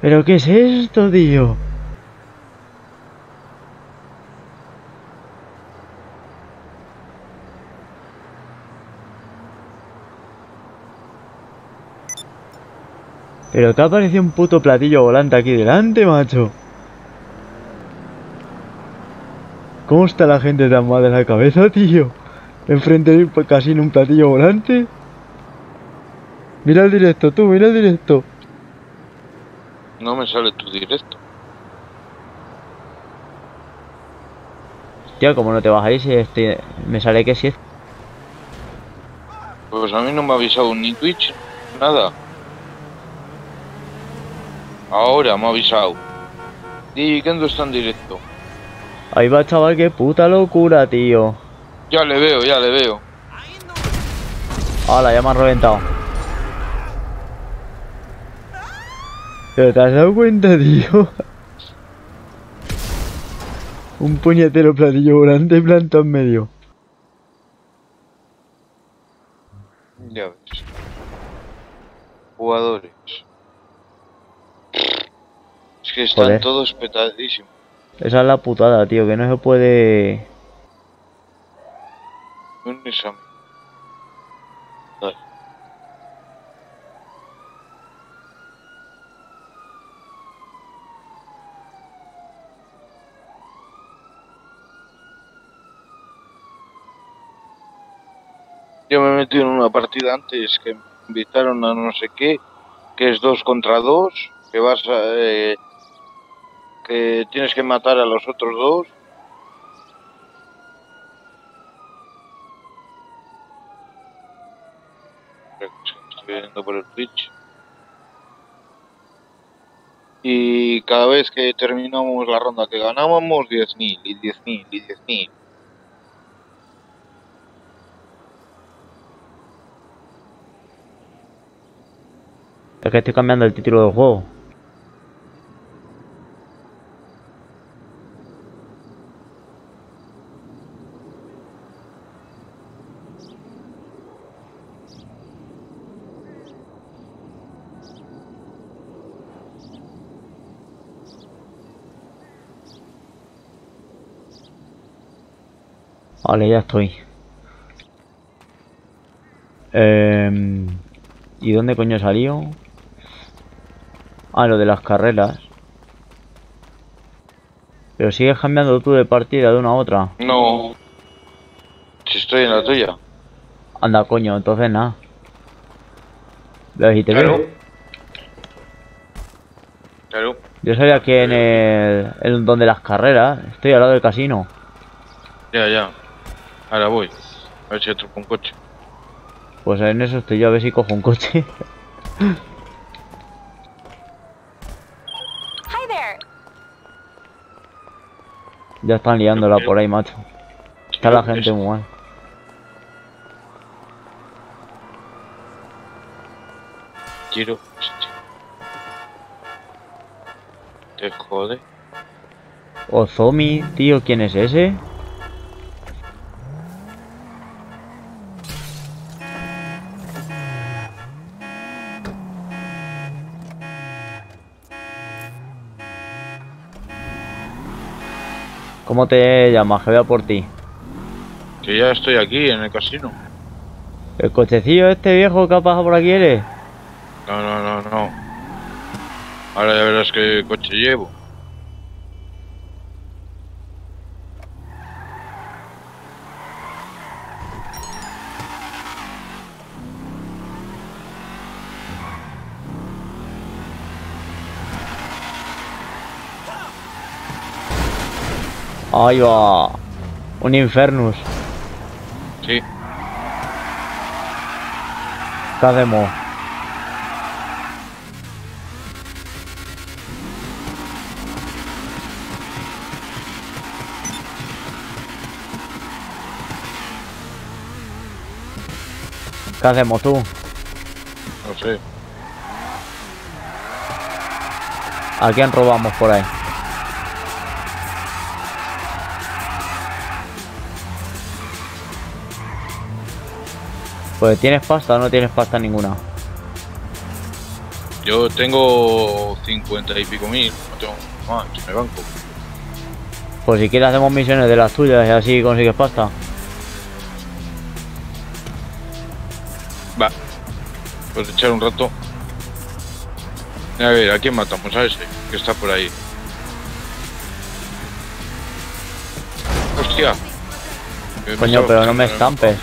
¿Pero qué es esto, tío? Pero te ha aparecido un puto platillo volante aquí delante, macho. ¿Cómo está la gente tan mal de la cabeza, tío? Enfrente de un casino un platillo volante. Mira el directo, tú, mira el directo. No me sale tu directo. Tío, ¿cómo no te vas a ir si este... Me sale que sí es... Pues a mí no me ha avisado ni Twitch, nada. Ahora me ha avisado. Y que está en directo. Ahí va, chaval, qué puta locura, tío. Ya le veo, ya le veo. Hala, ya me han reventado. ¿Pero te has dado cuenta, tío? Un puñetero platillo volante plantado en medio. Ya ves. Jugadores. Es que están Joder. todos petadísimos. Esa es la putada, tío, que no se puede... Un examen. Yo me metí en una partida antes que me invitaron a no sé qué, que es dos contra dos, que vas a, eh, que tienes que matar a los otros dos. Estoy viendo por el Twitch. Y cada vez que terminamos la ronda que ganábamos, 10.000 y 10.000 y 10.000. Es que estoy cambiando el título del juego. Vale, ya estoy. Em, ¿Y dónde coño salió? Ah, lo de las carreras. Pero sigues cambiando tú de partida de una a otra. No. Si estoy en la tuya. Anda, coño, entonces nada. Y te Claro. veo. Claro. Yo soy aquí en el, en donde las carreras. Estoy al lado del casino. Ya, ya. Ahora voy. A ver si atropo un coche. Pues en eso estoy yo a ver si cojo un coche. Hi there. Ya están liándola por ahí, macho. Está la gente muy mal. Quiero. Te jode. Ozomi, tío, ¿quién es ese? ¿Cómo te llamas? Que voy a por ti. Que ya estoy aquí en el casino. ¿El cochecillo este viejo que ha pasado por aquí eres? No, no, no, no. Ahora ya verás qué coche llevo. Ahí va. Un Infernus. Sí. ¿Qué hacemos? ¿Qué hacemos tú? No sé. ¿A quién robamos por ahí? Pues tienes pasta o no tienes pasta ninguna. Yo tengo 50 y pico mil, no tengo más, si me banco. Pues si quieres hacemos misiones de las tuyas y así consigues pasta. Va. Pues echar un rato. A ver, ¿a quién matamos? A ese, que está por ahí. Hostia. Coño, pero no me estampes.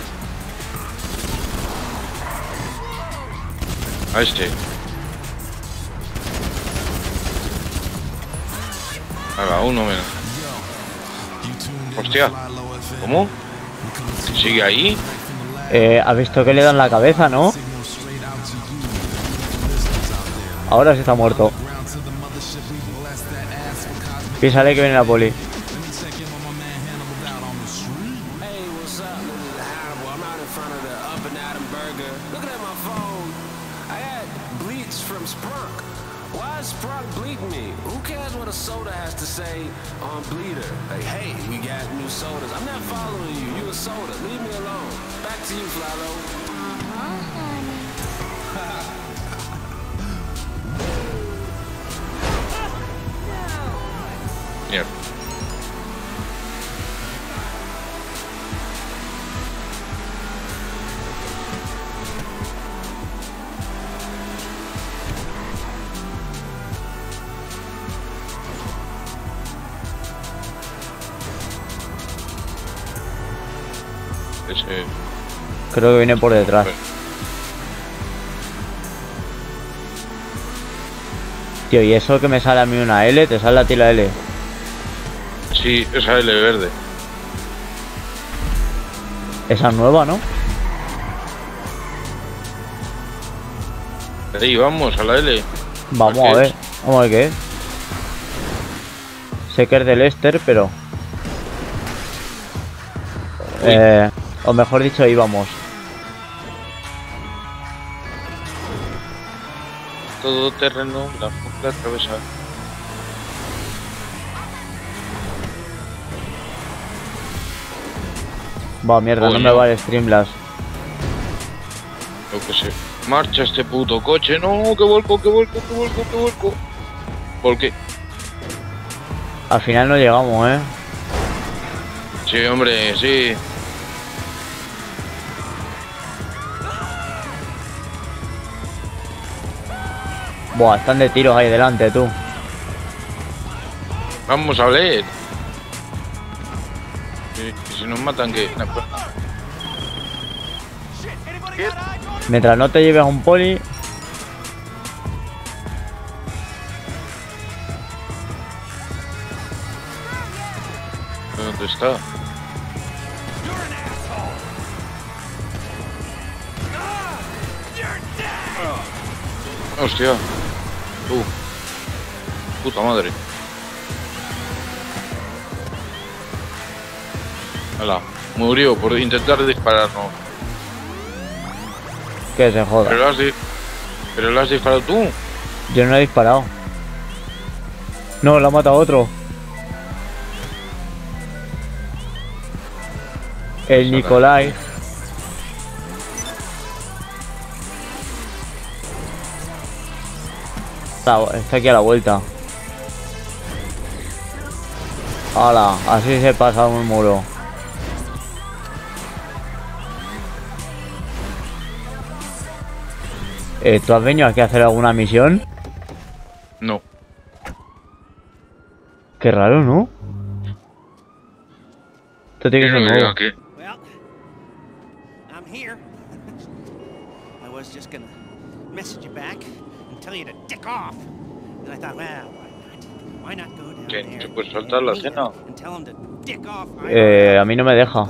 Mapa. A este. Haga uno menos. Hostia. ¿Cómo? ¿Sigue ahí? Eh, ¿has visto que le dan la cabeza, no? Ahora sí está muerto. Písale que viene la poli. Viene por detrás. Tío, ¿y eso que me sale a mí una L? ¿Te sale a ti la L? Sí, esa L verde. Esa es nueva, ¿no? Ahí, vamos, a la L. Vamos ¿Qué a ver. es? Vamos a ver qué es. Sé que es del Lester, pero... Eh, o mejor dicho, íbamos. Todo terreno, la jungla atravesa. Va, mierda, no Coño. me vale Streamlabs. Yo que sé. Marcha este puto coche. No, que vuelco, que vuelco, que vuelco, que vuelco. Volqué. Al final no llegamos, ¿eh? Sí, hombre, sí. Buah, están de tiros ahí delante, tú. Vamos a ver. Si nos matan, ¿qué? No, pues, Mientras no te lleves un poli... ¿Dónde está? Hostia. Tú. Puta madre. Hala. Murió por intentar dispararnos. Que se Pero joda. lo has, pero lo has disparado tú. Yo no he disparado. No, lo ha matado otro. El Nikolai. Está, está aquí a la vuelta. Hala, así se pasa un muro. Eh, ¿Tú has venido aquí a hacer alguna misión? No. Qué raro, ¿no? Esto tiene que ser nuevo. que- Well, I'm here. Tell you to dick off. And I thought, well, why not? Why not go down there ¿Te puedes saltar and la meet him cena? and tell him to dick off. Eh, a mí no me deja.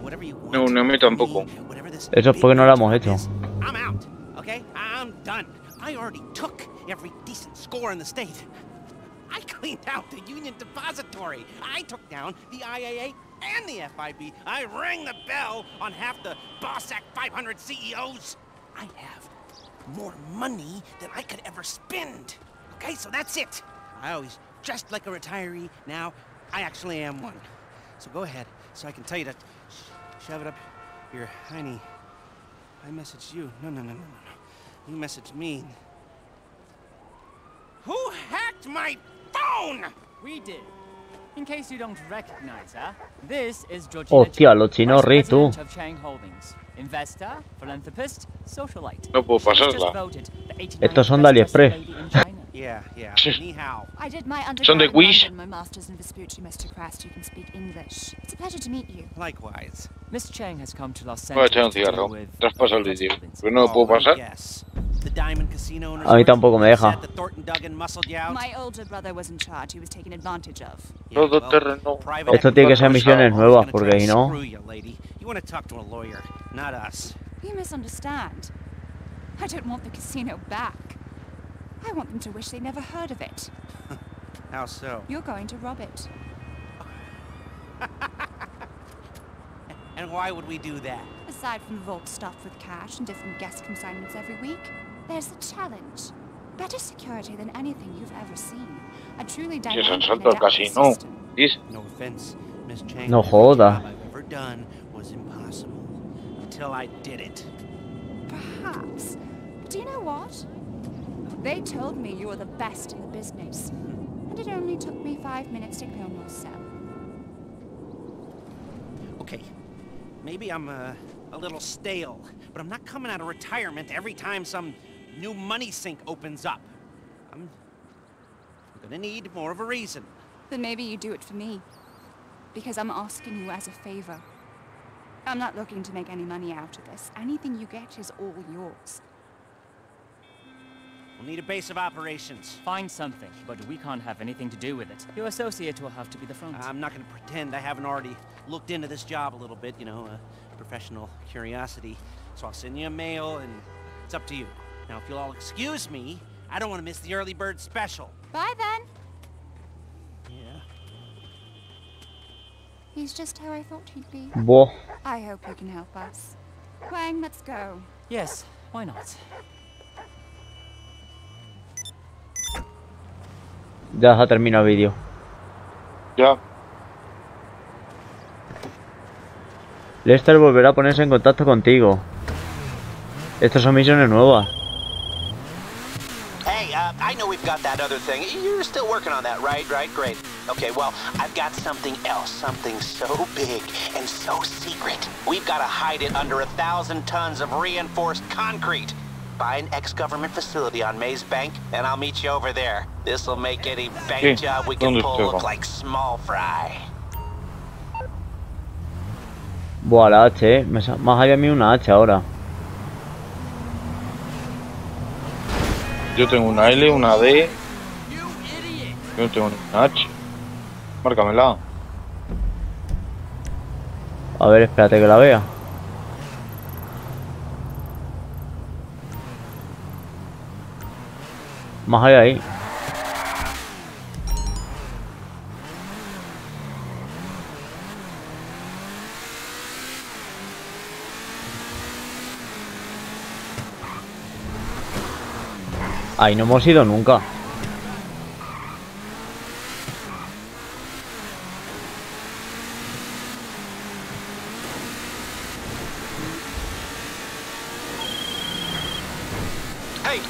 whatever you want. No, no, a mí tampoco. Whatever this Eso es porque no lo hemos hecho. is, I'm out. Okay, I'm done. I already took every decent score in the state. I cleaned out the Union Depository. I took down the IAA and the FIB. I rang the bell on half the Bossack 500 CEOs. I have more money than I could ever spend. Okay, so that's it. I always dressed like a retiree. Now I actually am one. So go ahead, so I can tell you to sh- shove it up your hiney. I messaged you. No, no, no, no, no. You messaged me. Who hacked my phone! We did. Hostia, chinos Vice ri, tú. No puedo pasarla. voted the 89th Estos son de AliExpress. Dressed lady in Yeah, yeah. Ni hao. I did my Son de undergrad in Wish. London, my master's in Vespucci, Mr. Crest. You can speak English. It's a pleasure to meet you. Likewise. Miss Chang has come to Los Voy a echar un Angeles to deal cigarro. with Traspasa el dress vídeo. Pero no lo puedo Oh, let me pasar. guess. The Diamond Casino and A mí Resort tampoco me deja. said that Thornton Duggan muscled you out? My older brother was in charge. He was taken advantage of. Yeah, Todo well, terreno. private Esto tiene que ser misiones nuevas, porque try si no... You, lady. You want to talk to a lawyer, not us. You misunderstand. I don't want the casino back. I want them to wish they never heard of it. How so? You're going to rob it. And why would we do that? Aside from the vault stuffed with cash and different guest consignments every week, there's the challenge. Better security than anything you've ever seen. A truly Si es dynamic and asalto al adaptive casino. system. Dice. No offense, Miss Chang. No joda. I've ever done was impossible until I did it. Perhaps. But do you know what? They told me you were the best in the business. And it only took me five minutes to your cell. Okay, maybe I'm uh, a little stale, but I'm not coming out of retirement every time some new money sink opens up. I'm, I'm gonna need more of a reason. Then maybe you do it for me. Because I'm asking you as a favor. I'm not looking to make any money out of this. Anything you get is all yours. We'll need a base of operations. Find something, but we can't have anything to do with it. Your associate will have to be the front. I'm not gonna pretend I haven't already looked into this job a little bit, you know, uh, professional curiosity. So I'll send you a mail, and it's up to you. Now, if you'll all excuse me, I don't want to miss the early bird special. Bye then. Yeah. He's just how I thought he'd be. Buah. I hope you can help us. Wang, let's go. Yes, why not? Ya se ha terminado el vídeo. Ya. Lester volverá a ponerse en contacto contigo. Estas son misiones nuevas. Hey, uh, I know we've got that other thing. You're still working on that, right? Right? Great. Okay, well, I've got something else. Something so big and so secret. We've got to hide it under a thousand tons of reinforced concrete. Buy an ex-government facility on Maze Bank, and I'll meet you over there. This'll make any bank Sí, job we can ¿dónde pull look like small fry. Buah, la H, eh. Me, ha salido a mí una H ahora. Yo tengo una L, una D. Yo no tengo ninguna H. Márcamela. A ver, espérate que la vea. Más allá ahí. Ahí no hemos ido nunca. Hey,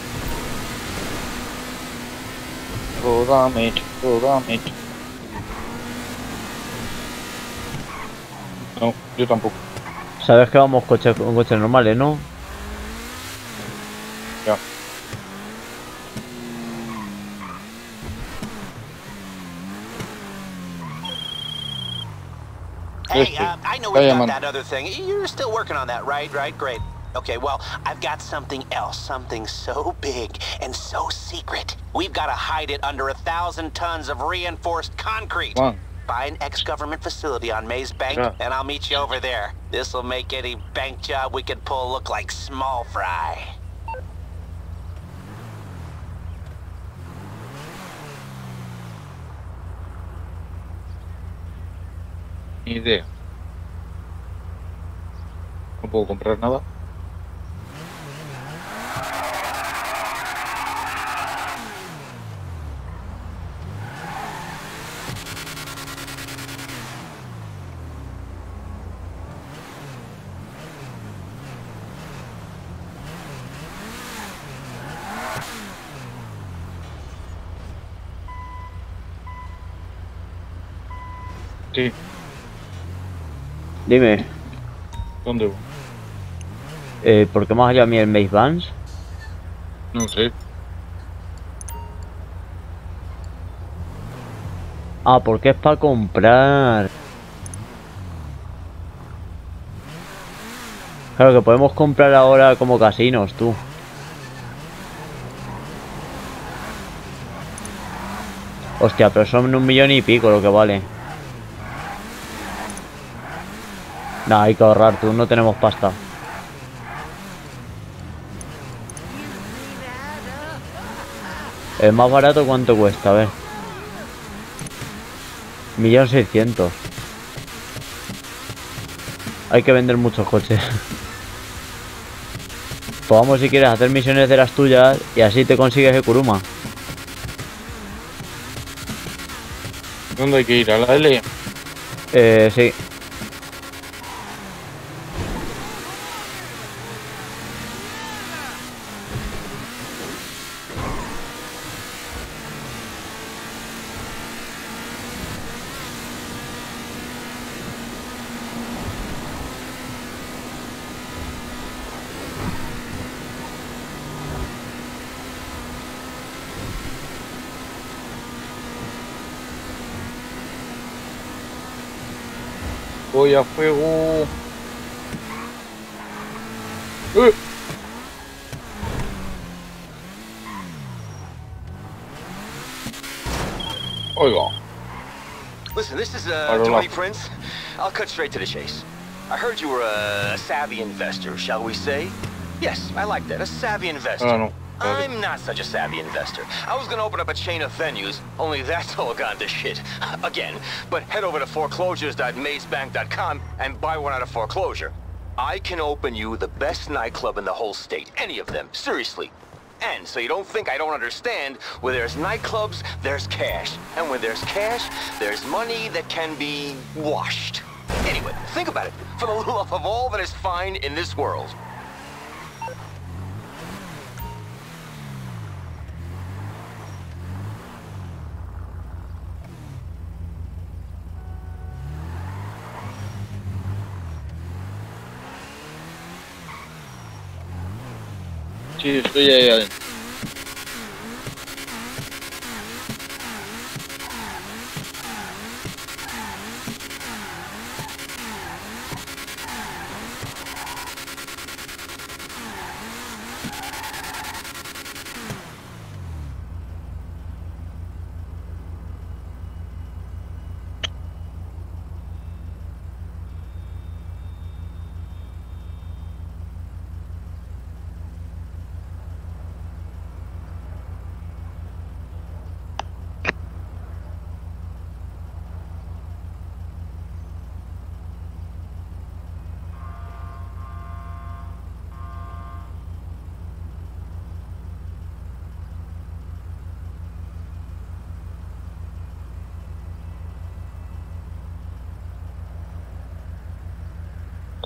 No, yo tampoco. Sabes que vamos coches con coches normales, ¿no? Ya. Hey, uh, I know we've got that other thing. You're still working on that, right? Right? Great. Okay, well, I've got something else. Something so big and so secret. We've got to hide it under a thousand tons of reinforced concrete. Juan, Buy an ex-government facility on Mays Bank, Yeah. and I'll meet you over there. This'll make any bank job we can pull look like small fry. ni idea. No puedo comprar nada. Dime, ¿dónde eh, ¿por qué me has hallado a mí el Maze Vans? No sé. Ah, porque es para comprar. Claro que podemos comprar ahora como casinos, tú. Hostia, pero son un millón y pico lo que vale. Nah, hay que ahorrar, tú, no tenemos pasta. El más barato, ¿cuánto cuesta? A ver. Millón seiscientos. Hay que vender muchos coches. Pues vamos si quieres a hacer misiones de las tuyas y así te consigues el Kuruma. ¿Dónde hay que ir? ¿A la L? Eh, sí. Voy a. ¡Eh! Oiga, Listen, this is uh, Tony. Prince. I'll cut straight to the chase. I heard you were a savvy investor, shall we say? Yes, I like that. A savvy investor. ah no. I'm not such a savvy investor. I was gonna open up a chain of venues, only that's all gone to shit. Again. But head over to foreclosures.mazebank.com and buy one out of foreclosure. I can open you the best nightclub in the whole state. Any of them. Seriously. And so you don't think I don't understand, where there's nightclubs, there's cash. And when there's cash, there's money that can be washed. Anyway, think about it. For the love of all that is fine in this world. Sí, estoy ahí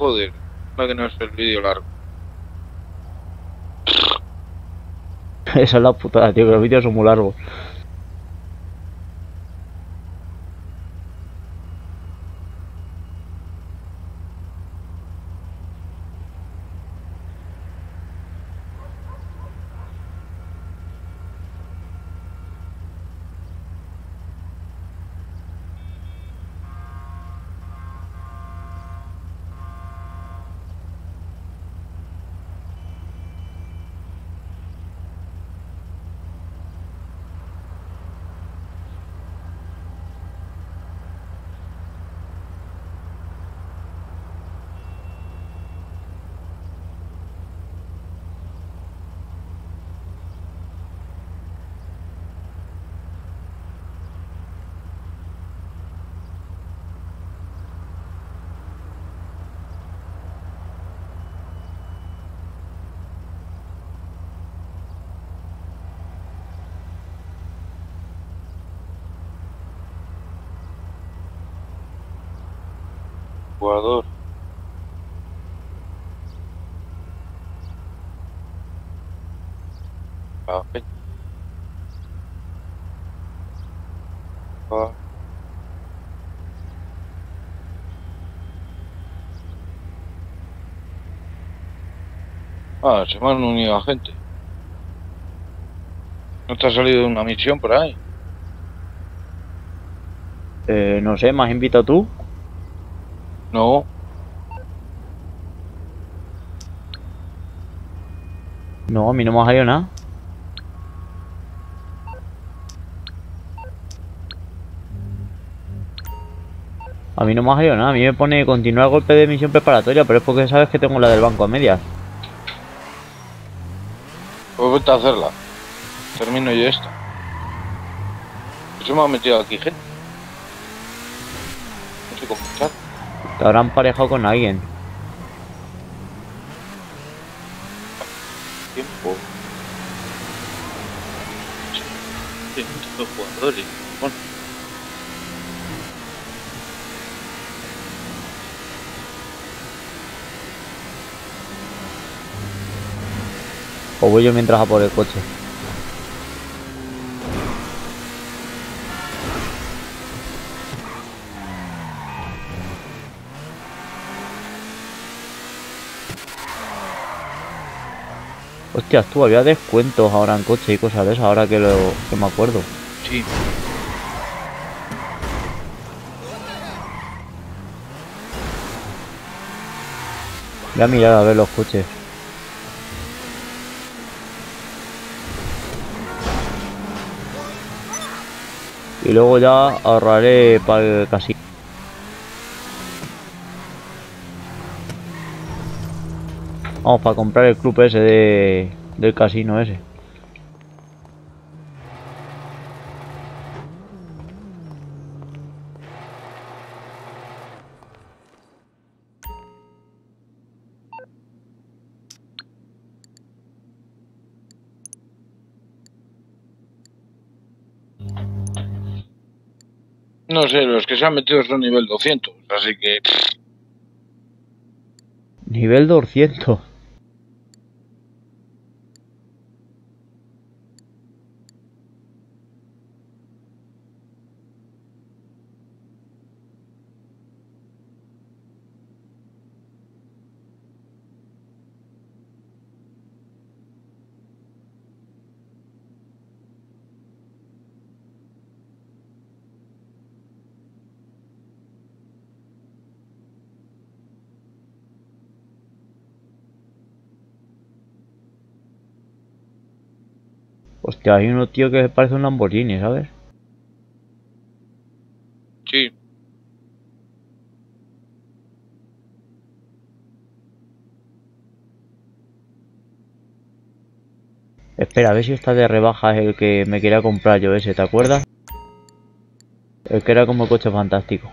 Joder, para que no es el vídeo largo. Esa es la putada, tío, que los vídeos son muy largos. Jugador. Vale. Va. Se me han unido a gente. ¿No te ha salido una misión por ahí? Eh, no sé, ¿me has invitado tú? No. No, a mí no me ha salido nada. A mí no me ha salido nada, a mí me pone continuar golpe de misión preparatoria, pero es porque sabes que tengo la del banco a medias. Hacerla. Termino yo esta. Se me ha metido aquí gente. No sé cómo echar. Te habrán parejado con alguien. Tiempo. Hay muchos jugadores. Bueno. O voy yo mientras a por el coche. Hostias, tú, había descuentos ahora en coche y cosas de esas, ahora que, lo, que me acuerdo. Sí. Voy a mirar a ver los coches. Y luego ya ahorraré para el casino. Vamos, para comprar el club ese de, del casino ese. No sé, los que se han metido son nivel 200. Así que. Nivel 200. Hostia, hay uno tío que parece un Lamborghini, ¿sabes? Sí. Espera, a ver si está de rebaja el que me quería comprar yo ese, ¿te acuerdas? El que era como coche fantástico.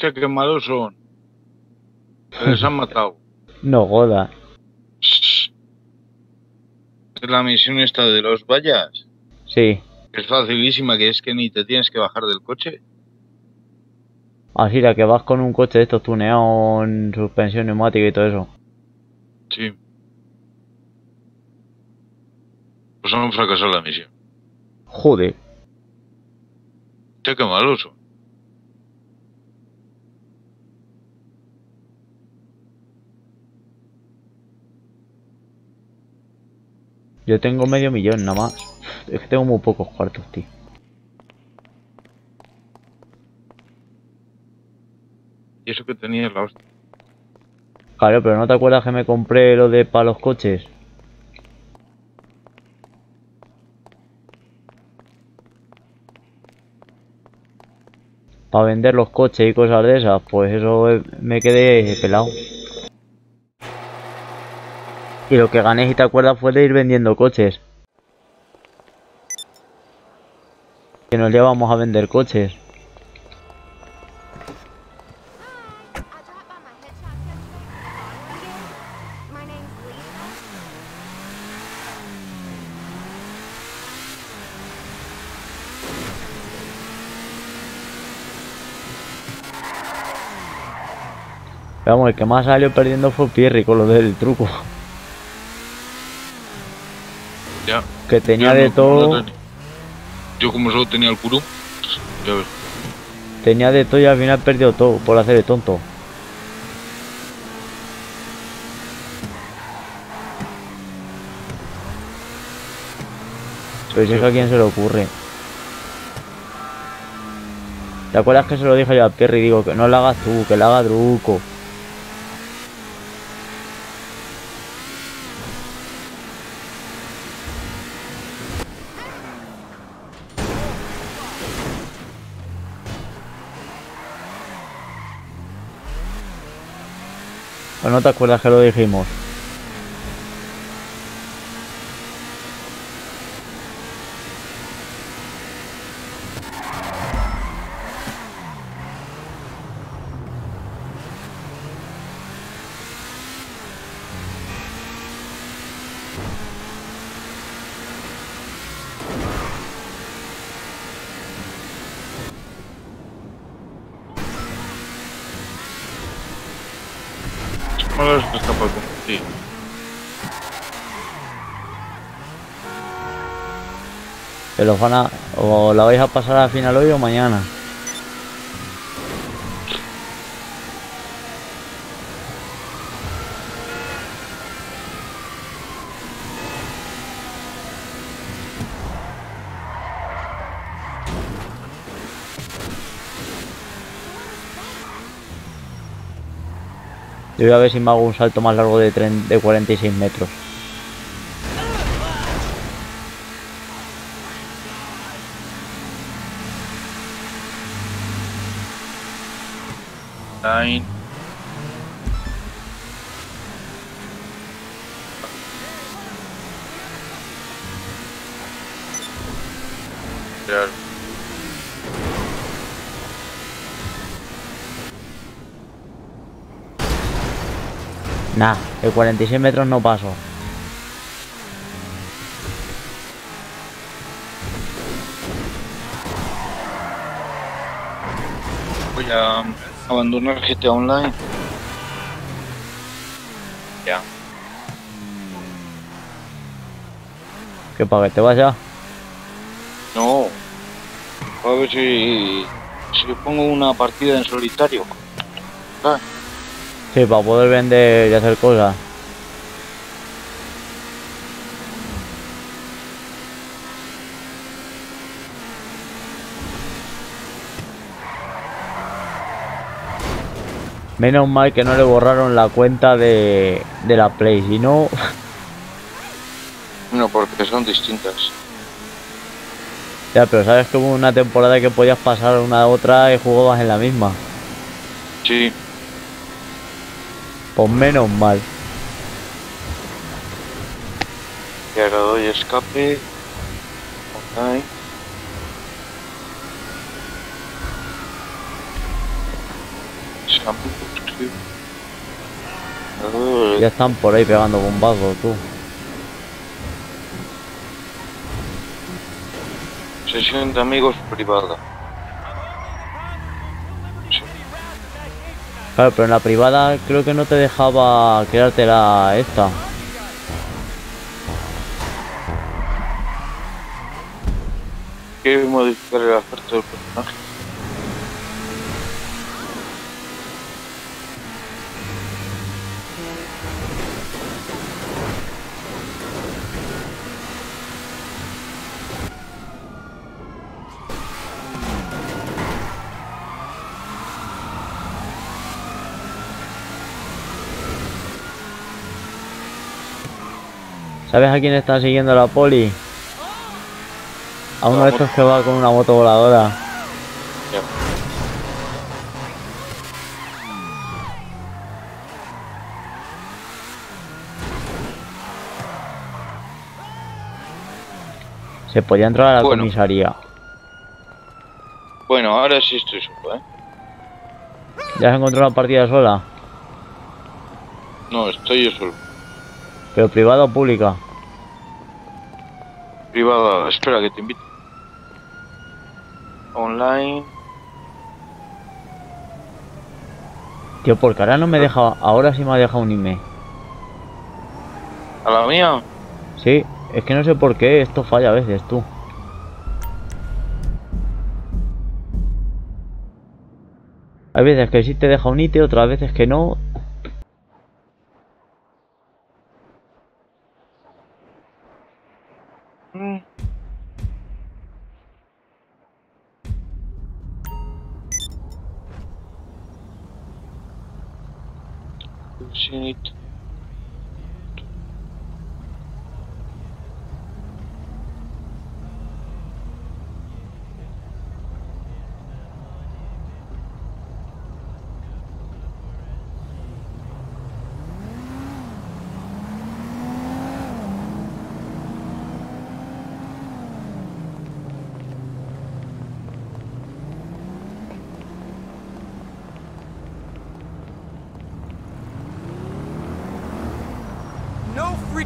Hostia, qué malos son. Se les han matado. No joda. Es la misión esta de los vallas. Sí. Es facilísima, que es que ni te tienes que bajar del coche. Así la que vas con un coche de estos tuneados en suspensión neumática y todo eso. Sí. Pues han fracasado la misión. Joder. Hostia, qué malos son. Yo tengo medio millón nada más. Es que tengo muy pocos cuartos, tío. Y eso que tenía la hostia. Claro, pero ¿no te acuerdas que me compré lo de para los coches? Para vender los coches y cosas de esas, pues eso me quedé pelado. Y lo que gané, si te acuerdas, fue de ir vendiendo coches. Que nos llevamos a vender coches. Vamos, el que más salió perdiendo fue Pierri con lo del truco. Ya. Que tenía de no- todo, Yo como solo tenía el curum, ya ves. tenía de todo y al final perdió todo por hacer el tonto. Pero si es que a quién se le ocurre. ¿Te acuerdas que se lo dije yo a Pierri? Digo que no lo hagas tú, que lo haga truco. ¿O no te acuerdas que lo dijimos? No lo has escapado con sí. Que a... O la vais a pasar al final hoy o mañana. Yo voy a ver si me hago un salto más largo de, tren- de 46 metros. Nine. Ya. Nah, de 46 metros no paso. Voy a abandonar GTA Online. Ya. Que para que te vaya. No. A ver si, si pongo una partida en solitario. Ah, Sí, para poder vender y hacer cosas. Menos mal que no le borraron la cuenta de, de la Play, si no... no, porque son distintas. Ya, pero sabes que hubo una temporada que podías pasar una a otra y jugabas en la misma. Sí. Pues menos mal. Y ahora doy escape. Ah, Ya están por ahí pegando bombazos, tú. Sesión de amigos privada. Claro, pero en la privada creo que no te dejaba crearte la esta. que modificar el aspecto del personaje. ¿Sabes a quién está siguiendo la poli? A uno de La estos que va con una moto voladora. Se podía entrar a la Bueno. comisaría. Bueno, ahora sí estoy solo, ¿eh? ¿Ya se encontró una partida sola? No, estoy yo solo. ¿Pero privada o pública? Privada, espera que te invito. Online. Tío, porque ahora no me deja... Ahora sí me ha dejado un email. ¿A la mía? Sí, es que no sé por qué esto falla a veces, tú. Hay veces que sí te deja un ítem, otras veces que no. Mm. Sí, No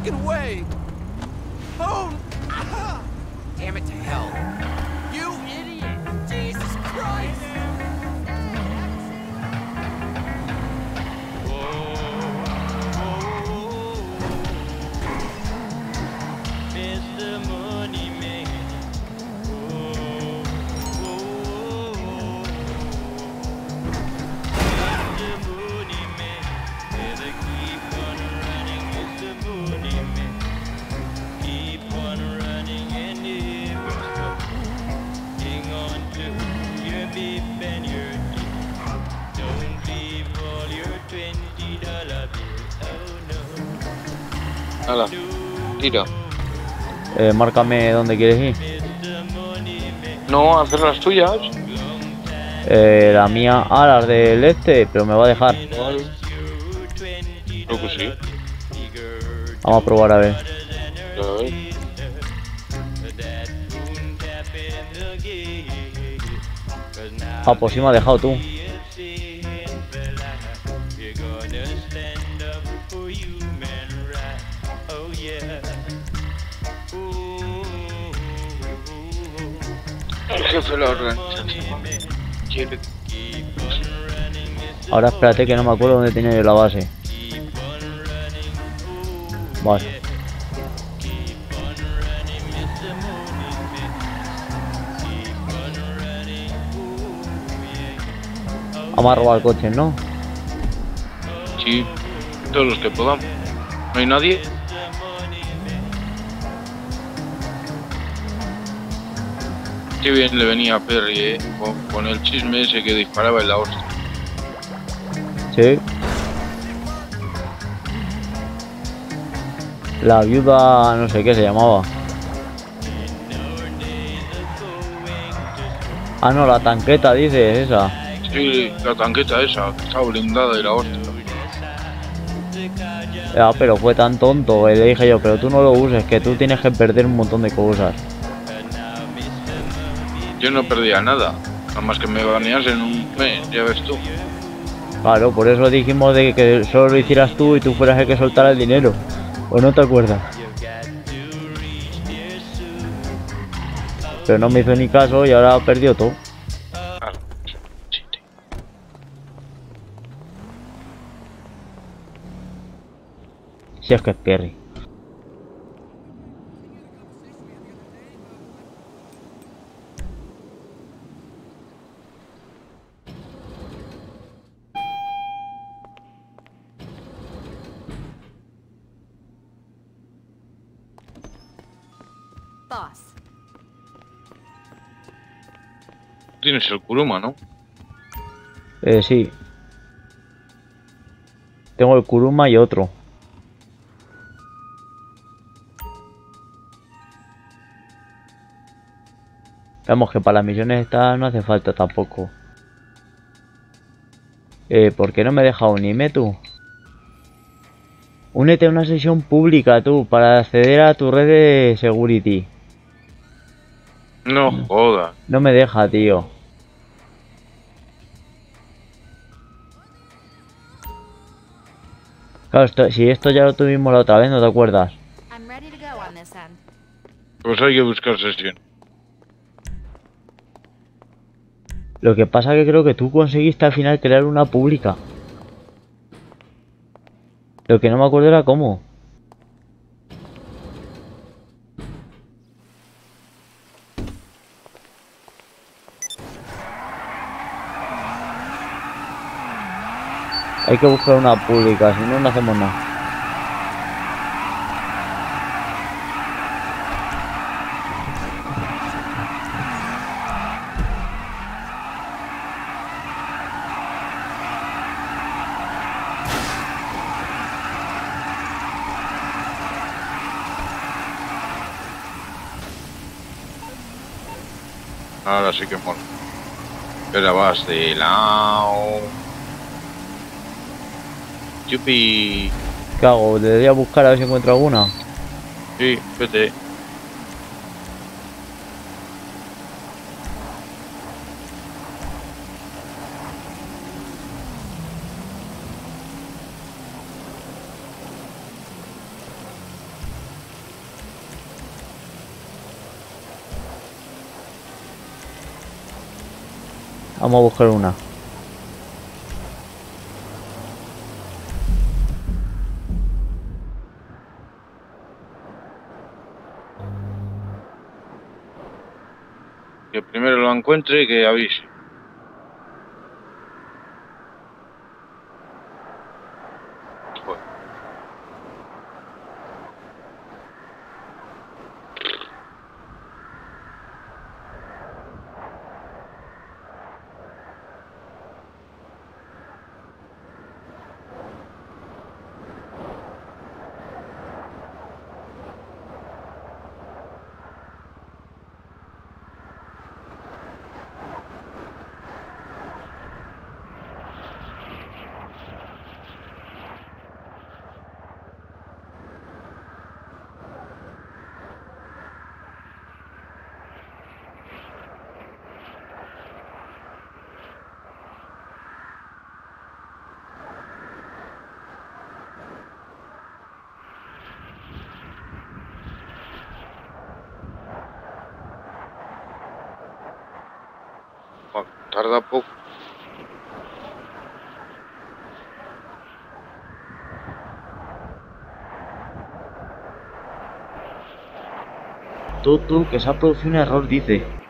freaking way! Oh! ah! Damn it to hell! Tira. Eh, márcame dónde quieres ir. No, hacer las tuyas. Eh, la mía, ah, las del este, pero me va a dejar. Creo que sí. Vamos a probar a ver. Ya ves. Ah, pues sí me ha dejado tú. Ahora espérate que no me acuerdo dónde tenía yo la base. Vale. Vamos a robar coches, ¿no? Sí, todos los que podamos. ¿No hay nadie? Qué bien le venía a Perry, eh, con, con el chisme ese que disparaba en la hostia. Sí. La viuda no sé qué se llamaba. Ah, no, la tanqueta dices, esa. Sí, la tanqueta esa, que estaba blindada de la hostia. Ya, pero fue tan tonto. eh, Le dije yo, pero tú no lo uses, que tú tienes que perder un montón de cosas. Yo no perdía nada, nada más que me baneasen un mes, ya ves tú. Claro, por eso dijimos de que solo lo hicieras tú y tú fueras el que soltara el dinero. ¿O no te acuerdas? Pero no me hizo ni caso y ahora ha perdido todo. Si es que es Perry. Tienes el Kuruma, ¿no? Eh, sí. Tengo el Kuruma y otro. Vamos, que para las misiones estas no hace falta tampoco. Eh, ¿por qué no me deja unirme tú? Únete a una sesión pública tú, para acceder a tu red de security. No jodas. No me deja, tío. Claro, esto- si esto ya lo tuvimos la otra vez, ¿no te acuerdas? Pues hay que buscar sesión. Lo que pasa que creo que tú conseguiste al final crear una pública. Lo que no me acuerdo era cómo. Hay que buscar una pública, si no, no hacemos nada. Ahora sí que mola. Pero vas de lado. Yupi. ¿Qué hago? Debería buscar a ver si encuentro alguna. Sí, vete. Vamos a buscar una. Encuentre que avise. Joder. Bueno, tarda tú, que se ha producido un error, dice.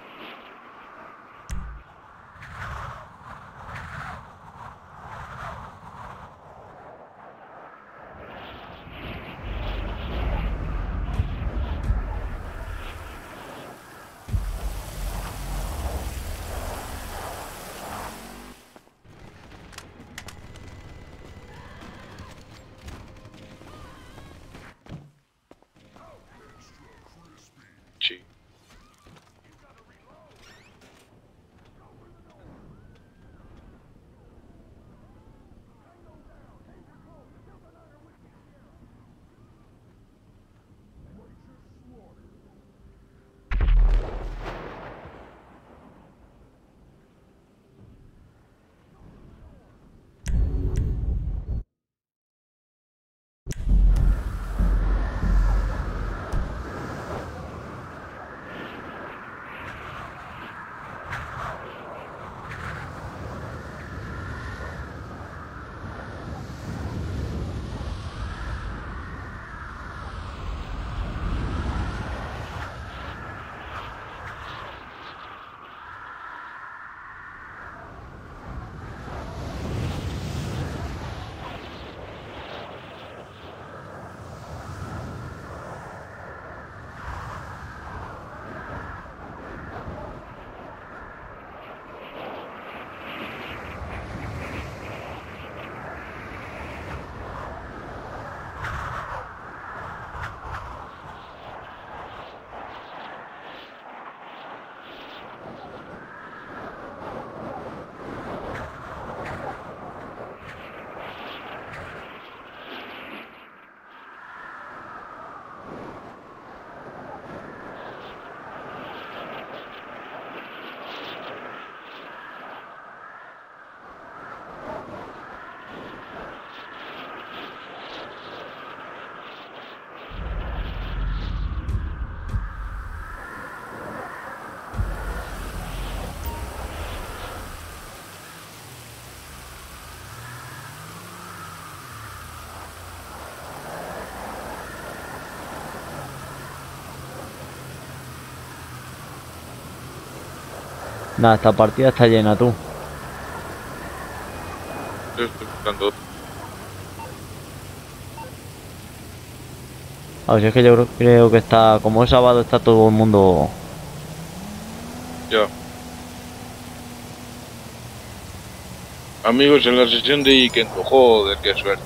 Nada, esta partida está llena, tú. Yo estoy buscando otro. A ver, si es que yo creo, que está... Como es sábado, está todo el mundo... Ya. Amigos, en la sesión de Ikendo, joder, qué suerte.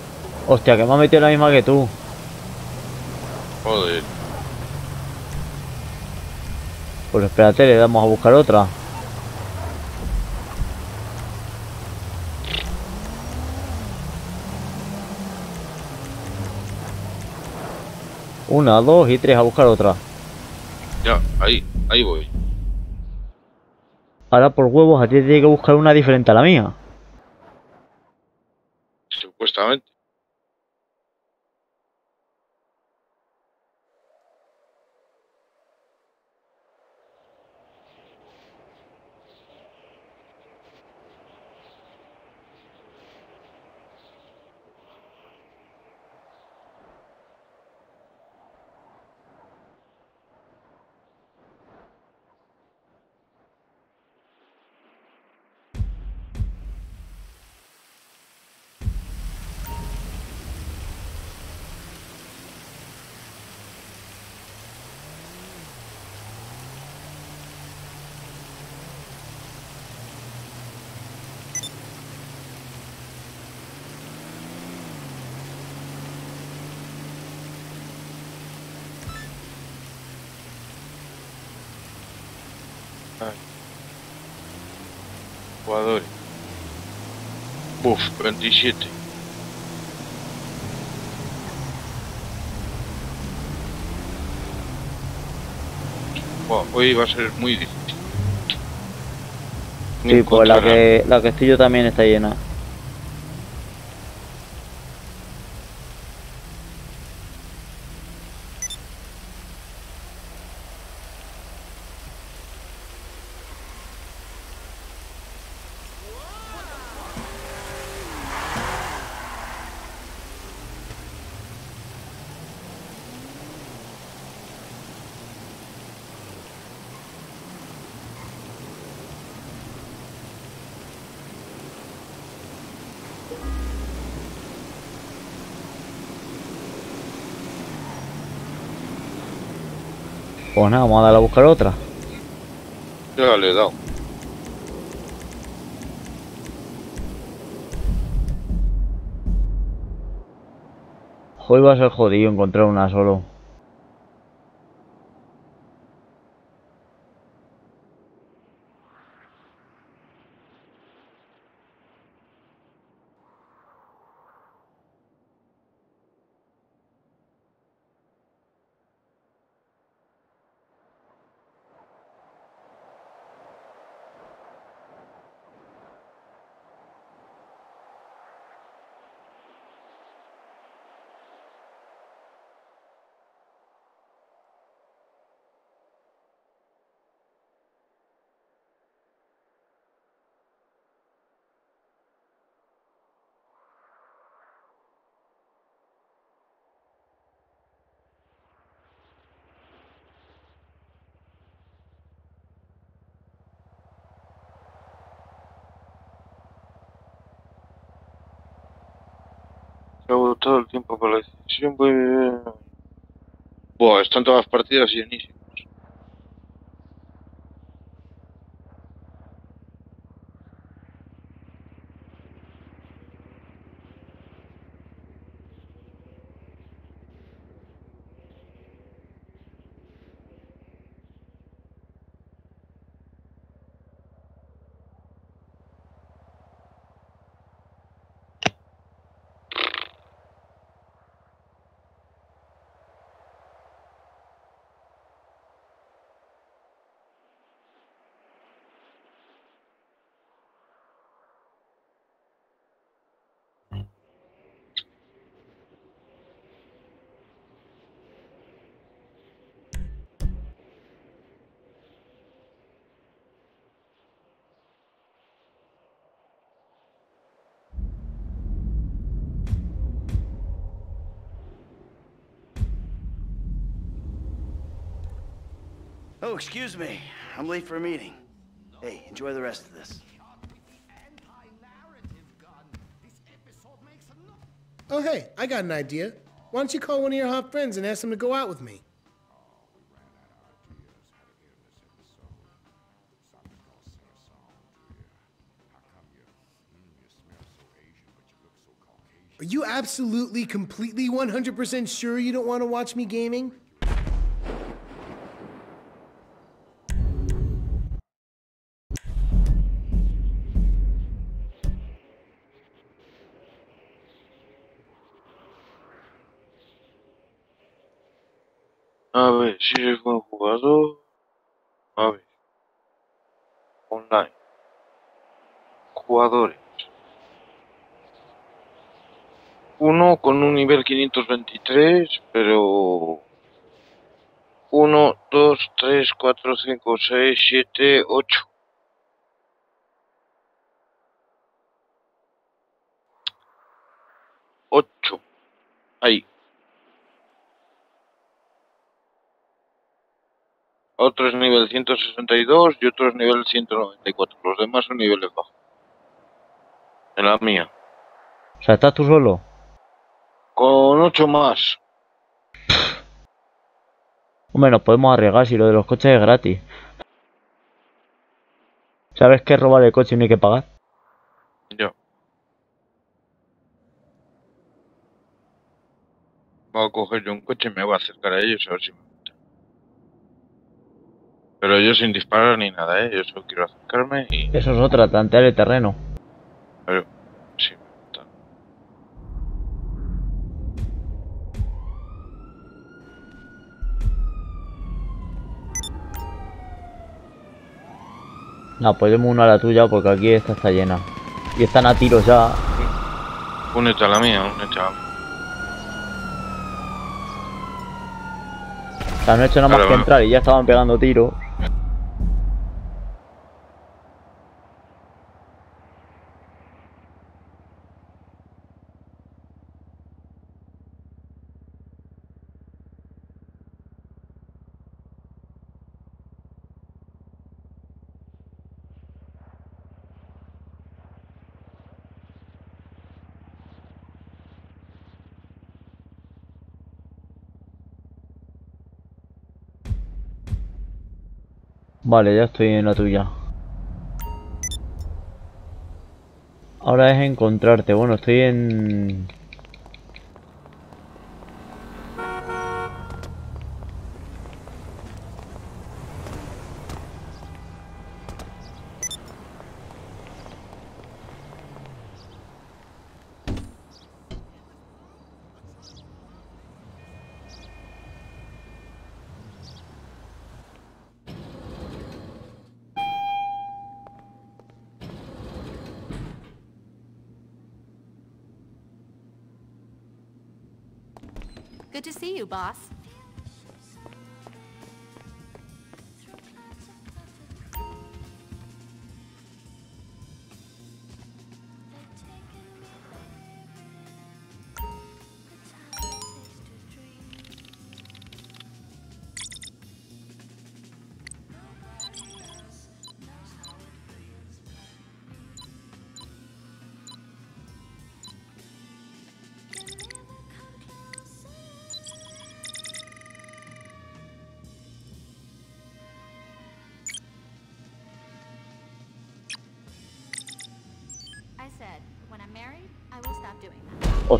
Hostia, que me ha metido la misma que tú. Joder. Pues espérate, le damos a buscar otra. Una, dos y tres a buscar otra. Ya, ahí, ahí voy. Ahora por huevos a ti te tiene que buscar una diferente a la mía. Jugadores. Buf, 27. Buah, hoy va a ser muy difícil. Sí, pues la que, la que estoy yo también está llena. Pues nada, vamos a darle a buscar otra. Ya le he dado. Hoy va a ser jodido encontrar una solo. Llevo todo el tiempo Pues... Buah, están todas las partidas llenísimas. Oh, excuse me. I'm late for a meeting. Hey, enjoy the rest of this. Oh, hey, I got an idea. Why don't you call one of your hot friends and ask them to go out with me? Are you absolutely, completely, 100% sure you don't want to watch me gaming? A ver, si eres buen jugador. A ver. Online. Jugadores. Uno con un nivel 523, pero... 1, 2, 3, 4, 5, 6, 7, 8. Ocho. Ahí. Otro es nivel 162 y otro es nivel 194. Los demás son niveles bajos. En la mía. O sea, ¿estás tú solo? Con 8 más. Hombre, nos podemos arriesgar si lo de los coches es gratis. ¿Sabes qué es robar el coche y no hay que pagar? Yo. Voy a coger yo un coche y me voy a acercar a ellos a ver si me. Pero yo sin disparar ni nada, ¿eh? Yo solo quiero acercarme y... Eso es otra, tantear el terreno. Pero... Sí, me matan. No, pues demos una a la tuya porque aquí esta está llena. Y están a tiros ya. Únete a la mía, únete a la mía. O sea, no he hecho nada más que entrar y ya estaban pegando tiros. Vale, ya estoy en la tuya. Ahora es encontrarte. Bueno, estoy en...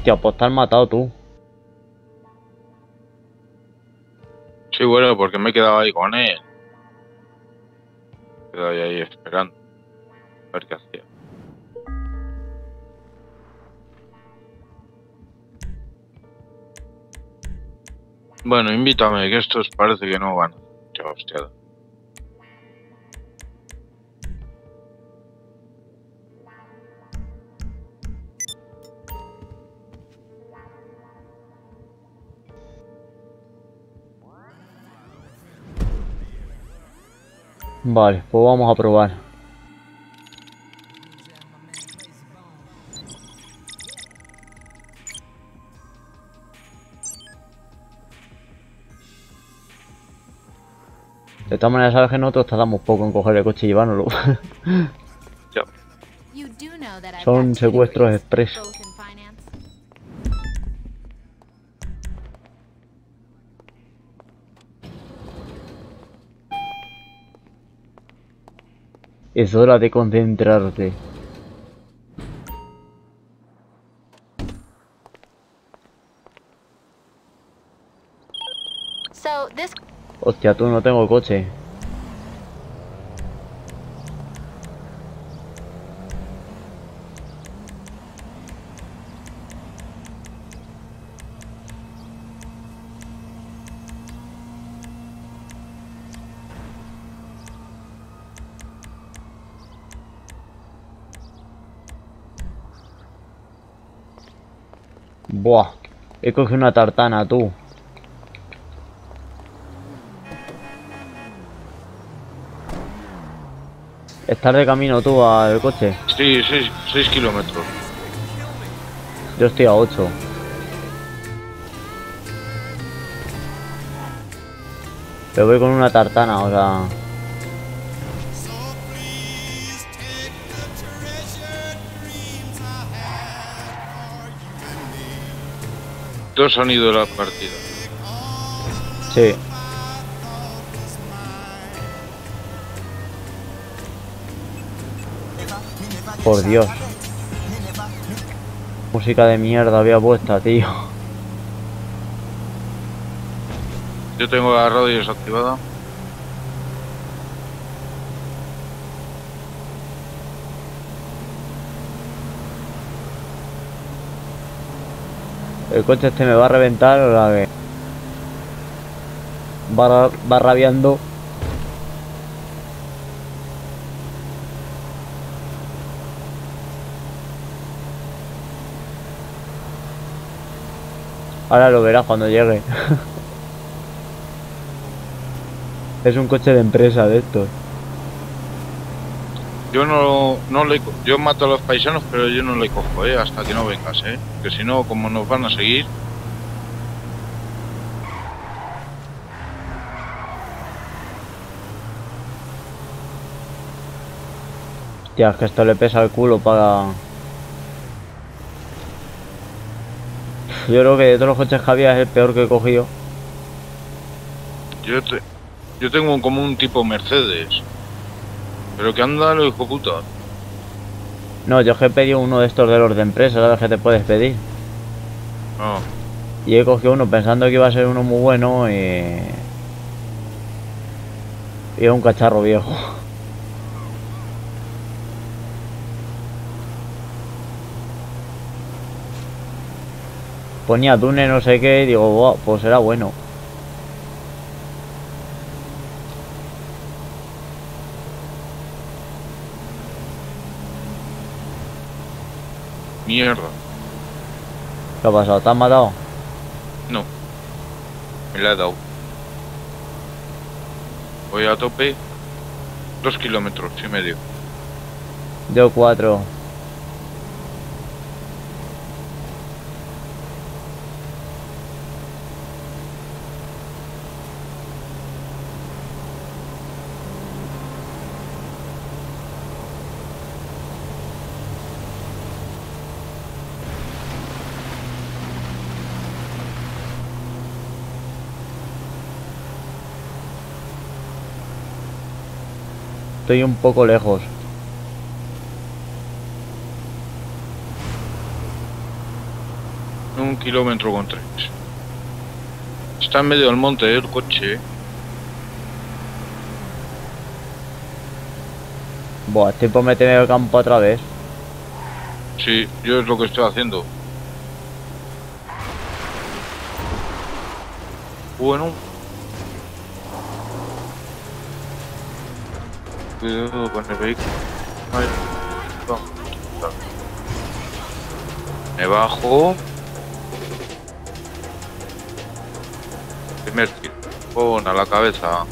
Hostia, pues han matado tú. Sí, bueno, porque me he quedado ahí con él. Me he quedado ahí esperando. A ver qué hacía. Bueno, invítame, que estos parece que no van. Ya, hostia. Vale, pues vamos a probar. De todas maneras, sabes que nosotros tardamos poco en coger el coche y llevárnoslo. Son secuestros degrees, Es hora de concentrarte. Hostia, tú no tengo coche. Buah, he cogido una tartana, tú. ¿Estás de camino tú al coche? Sí, 6 kilómetros. Yo estoy a 8. Pero voy con una tartana, o sea... Dos han ido a la partida. Sí. Por Dios. Música de mierda había puesta, tío. Yo tengo la radio desactivada. El coche este me va a reventar o la que... Va, va rabiando. Ahora lo verás cuando llegue. es un coche de empresa de estos. Yo no, no le, yo mato a los paisanos, pero yo no le cojo, eh, hasta que no vengas, eh. Que si no, como nos van a seguir, Hostia, es que esto le pesa el culo para... Yo creo que de todos los coches que había es el peor que he cogido. yo te, yo tengo como un tipo Mercedes. Pero que anda lo hijo puta. No, yo es que he pedido uno de estos de los de empresa, ¿sabes que te puedes pedir? No, Y he cogido uno pensando que iba a ser uno muy bueno y... Y es un cacharro viejo. Ponía Dune no sé qué y digo, "Buah, pues será bueno. Mierda. ¿Qué ha pasado? ¿Te has matado? No. Me la he dado. Voy a tope. Dos kilómetros y medio. Yo cuatro. Estoy un poco lejos. Un kilómetro con tres. Está en medio del monte eh, el coche. eh. Buah, estoy por meterme en el campo otra vez. Sí, yo es lo que estoy haciendo. Bueno. Con el vehículo. Me bajo. Primer tiro. A la cabeza.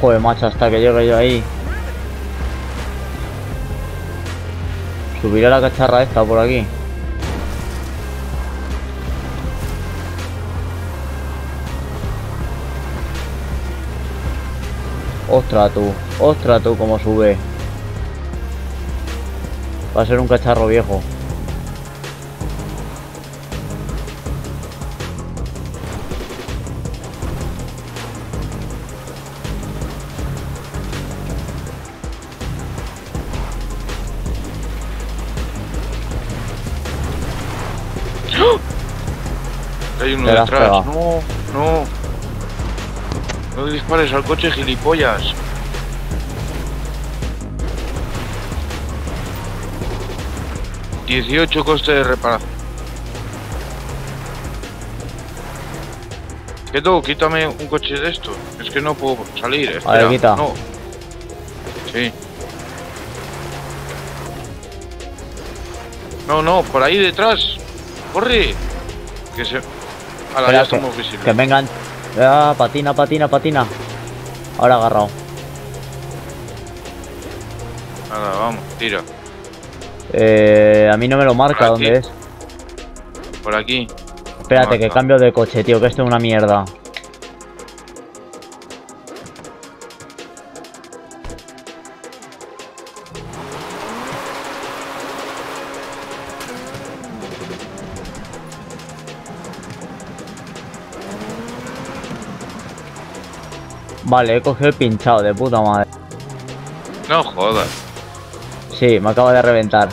Joder, macho, hasta que llegue yo ahí. Subiré la cacharra esta por aquí. Ostras tú, ostras tú como sube. Va a ser un cacharro viejo. Uno detrás. No, no. No dispares al coche, gilipollas. Dieciocho coste de reparación. Quieto, quítame un coche de estos. Es que no puedo salir. Espera. quita. No. Sí. No, no, por ahí detrás. Corre. Que se. Ahora ya que, estamos visibles. que vengan. Ah, patina, patina, patina. Ahora agarrado. Nada, vamos, tira. Eh, a mí no me lo marca dónde es. Por aquí. Espérate, que cambio de coche, tío, que esto es una mierda. Vale, he cogido el pinchado, de puta madre. No jodas. Sí, me acaba de reventar.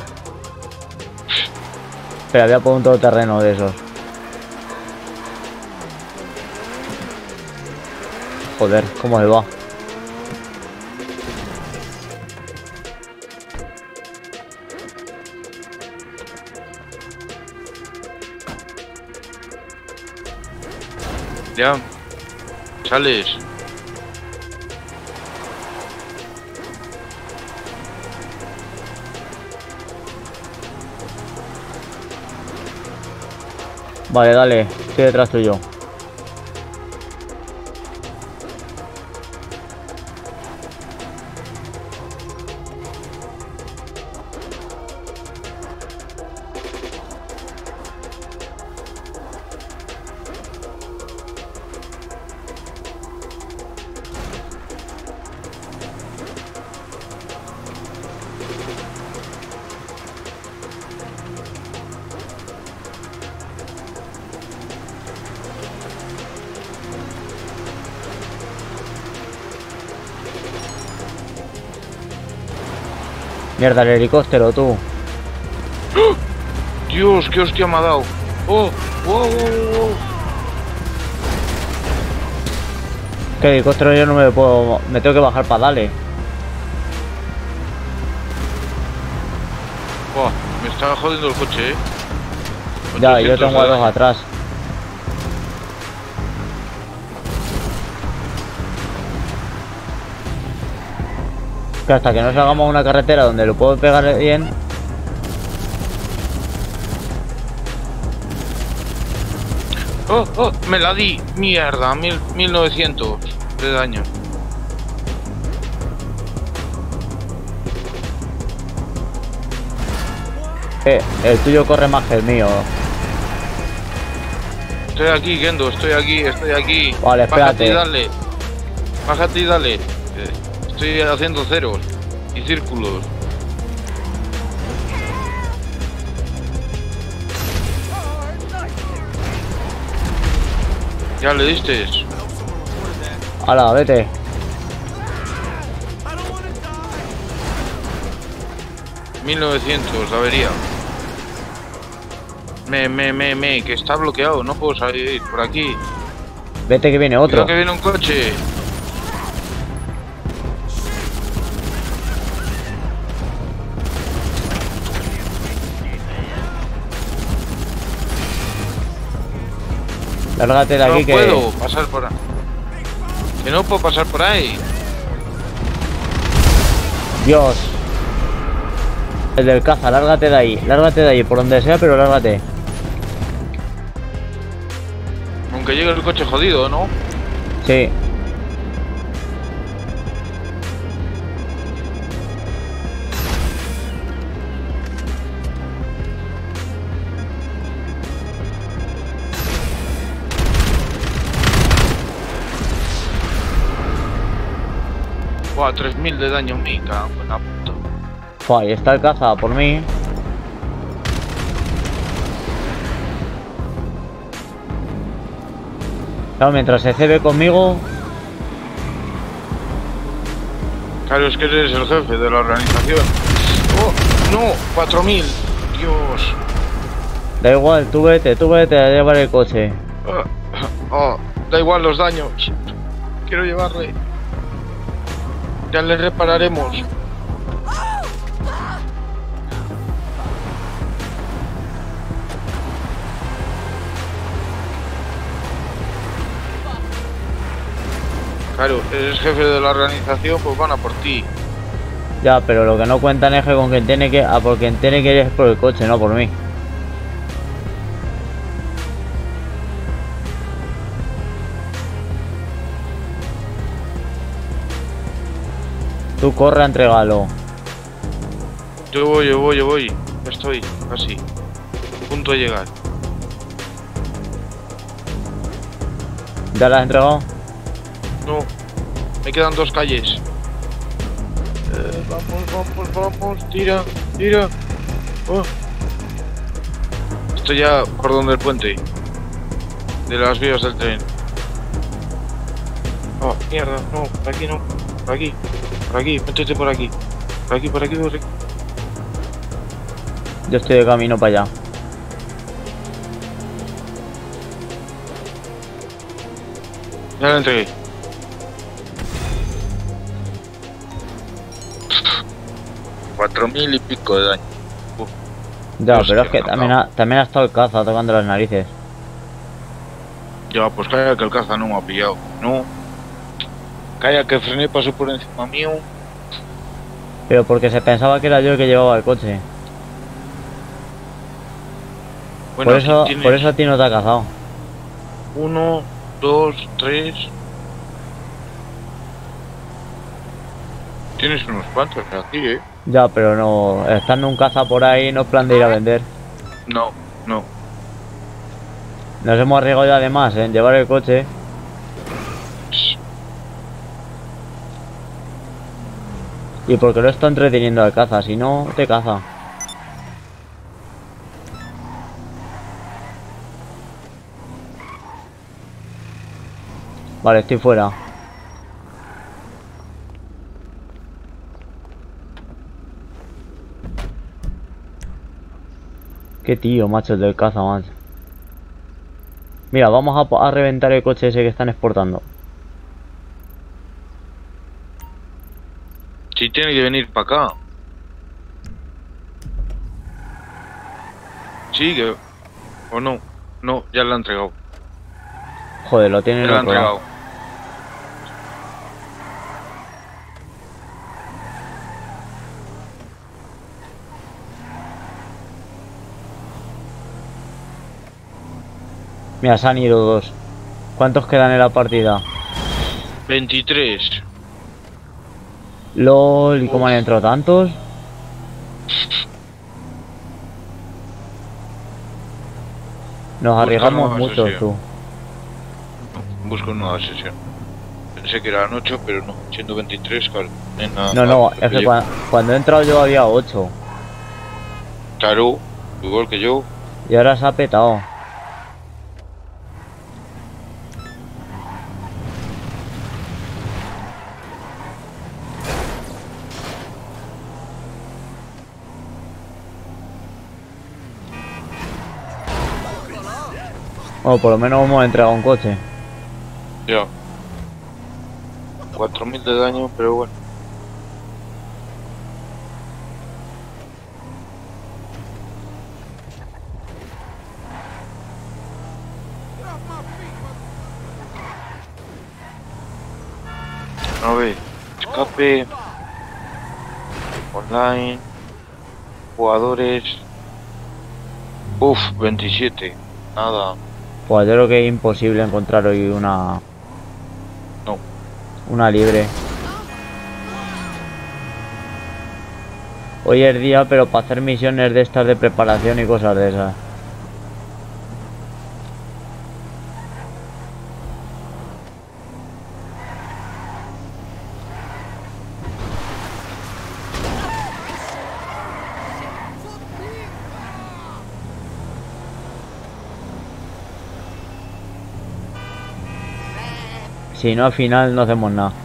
Pero había por un todoterreno de esos. Joder, ¿cómo se va? Ya. Sales. Vale, dale, estoy detrás tuyo. Mierda, el helicóptero, tú. Dios, qué hostia me ha dado. Oh, wow, wow, wow. Que el helicóptero yo no me puedo... Me tengo que bajar para darle. Me está jodiendo el coche, eh. Ya, yo 800 tengo a dos atrás. Que hasta que no salgamos a una carretera donde lo puedo pegar bien. Oh, oh, me la di. Mierda, mil, 1900 de daño. Eh, el tuyo corre más que el mío. Estoy aquí, Gendo, estoy aquí, estoy aquí. Vale, Bájate y espérate. dale. Bájate y dale. Estoy haciendo ceros y círculos. Ya le diste. Hala, vete. $1900, 1900, la avería. Me, me, me, me, que está bloqueado, no puedo salir por aquí. Vete que viene otro. Cuidado que viene un coche. Lárgate de aquí no que. puedo pasar por ahí. Que no puedo pasar por ahí. Dios. El del caza, lárgate de ahí. Lárgate de ahí, por donde sea, pero lárgate. Aunque llegue el coche jodido, ¿no? Sí. Buah, 3000 de daño me cago en la puta. Fua, ahí está el caza por mí. Claro, mientras se cebe conmigo, Claro, es que eres el jefe de la organización. ¡Oh! ¡No! ¡4000! ¡Dios! da igual, tú vete, tú vete a llevar el coche. Ah, oh, da igual los daños. Quiero llevarle. Ya le repararemos. Claro, eres jefe de la organización, pues van a por ti. Ya, pero lo que no cuentan es que con quien tiene que. A por quien tiene que ir es por el coche, no por mí. Tú corre a entregarlo. Yo voy, yo voy, yo voy. Ya estoy, casi. Punto de llegar. ¿Ya lo has entregado? No, me quedan dos calles. Eh, vamos, vamos, vamos, tira, tira. Oh. Estoy ya por donde el puente. De las vías del tren. Oh, mierda, no, por aquí no. Por aquí, por aquí, métete por aquí. Por aquí, por aquí, por aquí. Yo estoy de camino para allá. Ya lo entregué. Cuatro mil y pico de daño. Ya, pero es que también ha, también ha estado el caza tocando las narices. Ya, pues calla que el caza no me ha pillado. No. Calla que frené, pasó por encima mío. Pero porque se pensaba que era yo el que llevaba el coche. Bueno, por eso, por eso a ti no te ha cazado. Uno, dos, tres. Tienes unos cuantos aquí, eh. Ya, pero no. Estando un caza por ahí no es plan de ir a vender. No, no. Nos hemos arriesgado ya además en llevar el coche. Y porque lo está entreteniendo al caza, si no, te caza. Vale, estoy fuera. Qué tío, macho, el del caza, macho. Mira, vamos a, reventar el coche ese que están exportando. Si tiene que venir para acá. Sí, que... O no. No, ya lo ha entregado. Joder, lo tienen Ya lo ha en otro lado. entregado. Mira, se han ido dos. ¿Cuántos quedan en la partida? 23. LOL, ¿y cómo han entrado tantos? Nos arriesgamos mucho, sesión. tú. Busco una nueva sesión. Pensé que eran 8, pero no. Siendo 23, claro. en la- No, no, es que yo- cua- cuando he entrado yo había 8. Claro, igual que yo. Y ahora se ha petado. Bueno, por lo menos hemos entregado un coche. Ya. 4000 de daño, pero bueno. A ver, escape, online, jugadores. Uf, 27. Nada. Pues yo creo que es imposible encontrar hoy una... No. Una libre. Hoy es día, pero para hacer misiones de estas de preparación y cosas de esas. Si no, al final no hacemos nada.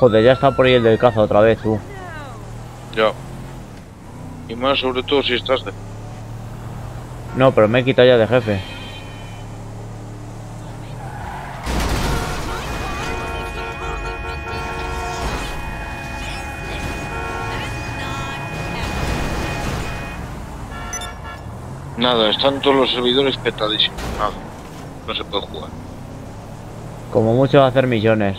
Joder, ya está por ahí el del caza otra vez, tú. Ya. Y más sobre todo si estás de... No, pero me he quitado ya de jefe. Nada, están todos los servidores petadísimos. Nada. No se puede jugar. Como mucho va a hacer millones.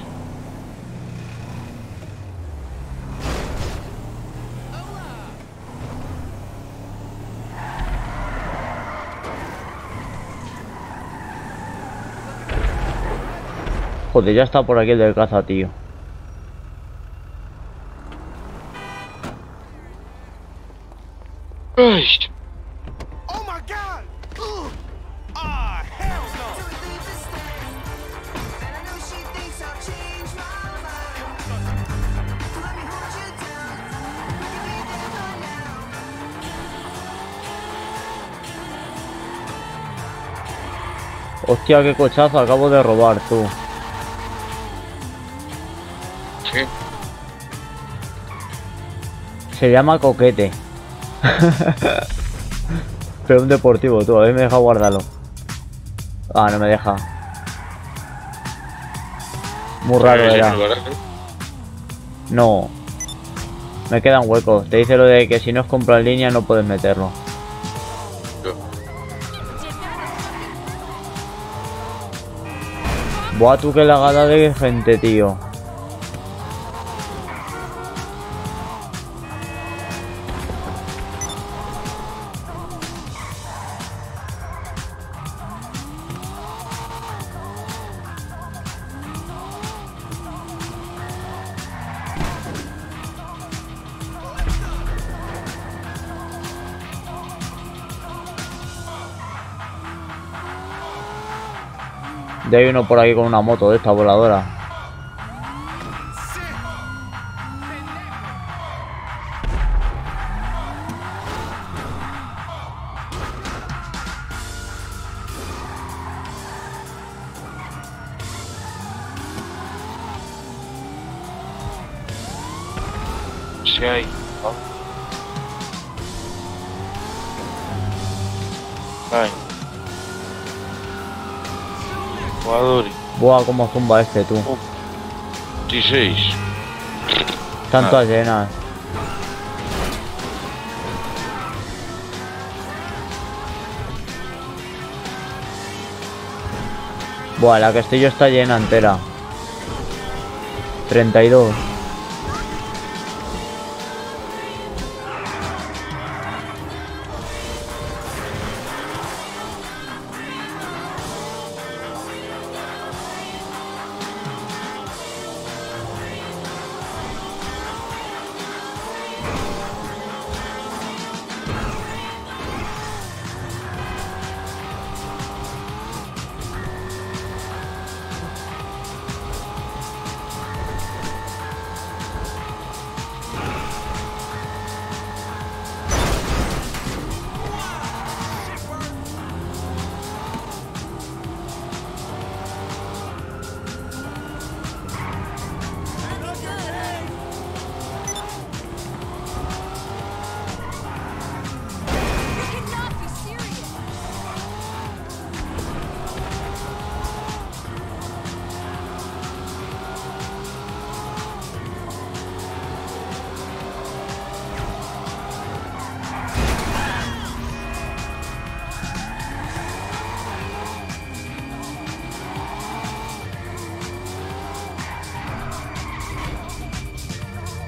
Joder, ya está por aquí el del caza, tío. Ay, Oh my god! Ugh. Ah, hell no! Hostia, qué cochazo acabo de robar, tú. Se llama coquete. Pero un deportivo, tú. A ver, me deja guardarlo. Ah, no me deja. Muy raro era. No. Me quedan huecos. Te dice lo de que si no es compra en línea no puedes meterlo. Buah, tú que lagada de gente, tío. Ya hay uno por aquí con una moto de esta voladora. Cómo zumba este, tú. 16. Están Ah. llenas. Buah, la yo está llena entera. 32.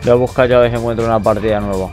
Voy a buscar ya a ver si encuentro una partida nueva.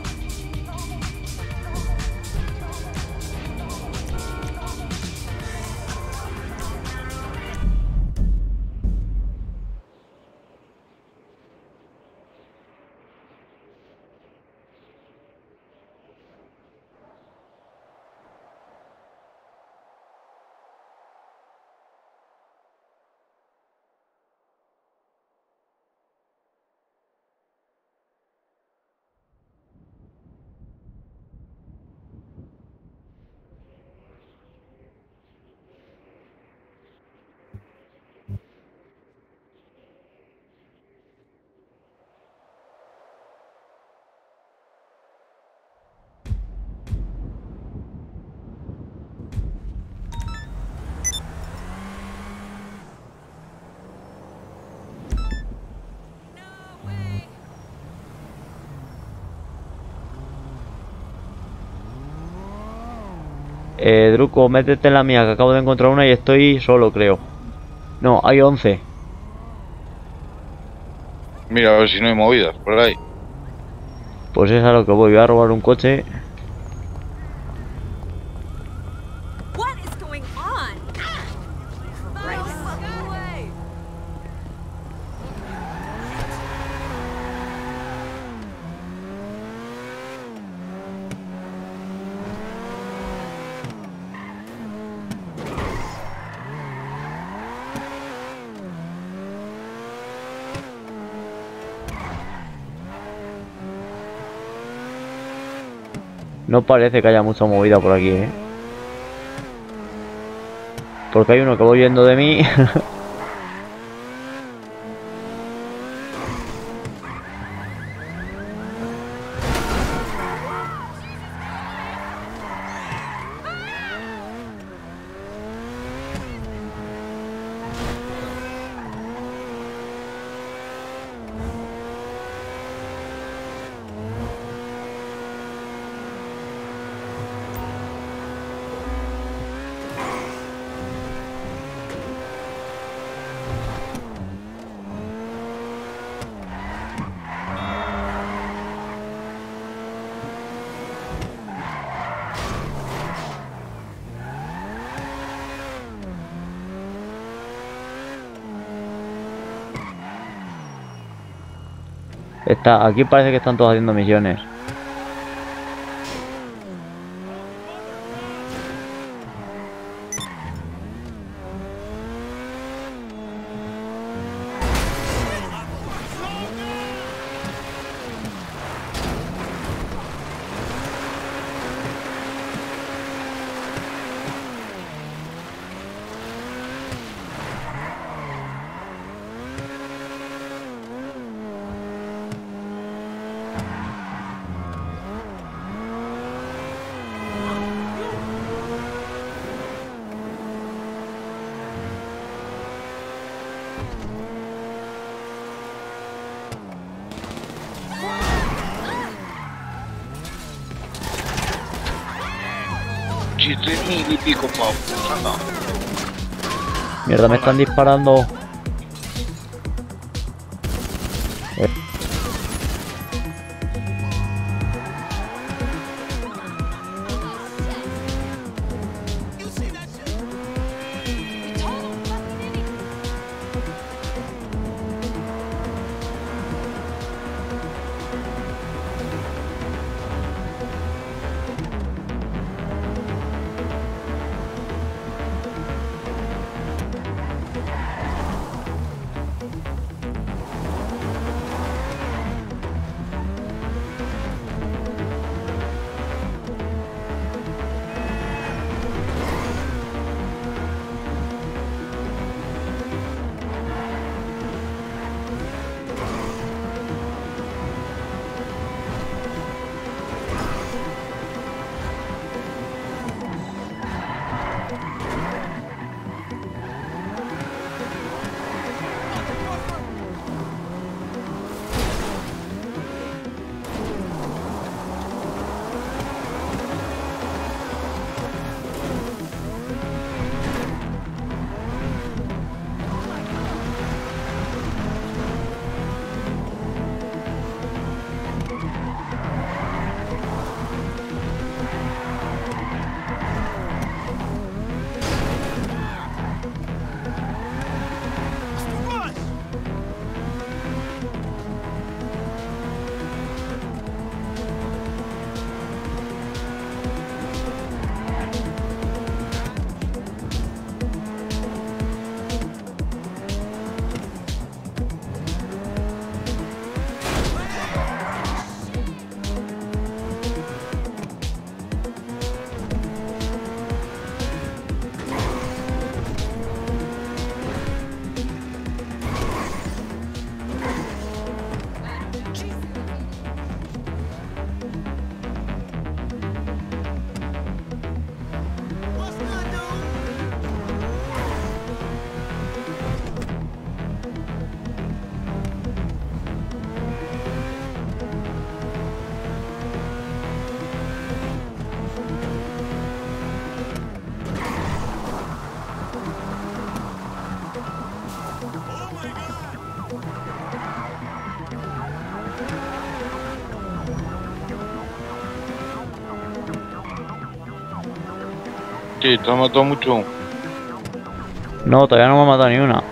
Druco, métete en la mía, que acabo de encontrar una y estoy solo, creo. No, hay 11. Mira, a ver si no hay movidas por ahí. Pues es a lo que voy. Voy a robar un coche. No parece que haya mucha movida por aquí, ¿eh? Porque hay uno que voy yendo de mí. Está, aquí parece que están todos haciendo misiones. Mierda, me están disparando. Te has matado mucho. No, todavía no me ha matado ni una.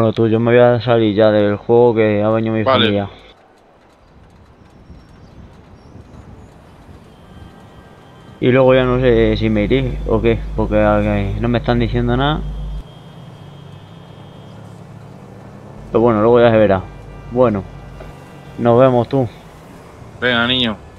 Bueno, tú, yo me voy a salir ya del juego que ha venido mi Vale. familia. Y luego ya no sé si me iré o qué, porque no me están diciendo nada. Pero bueno, luego ya se verá. Bueno, nos vemos tú. Venga, niño.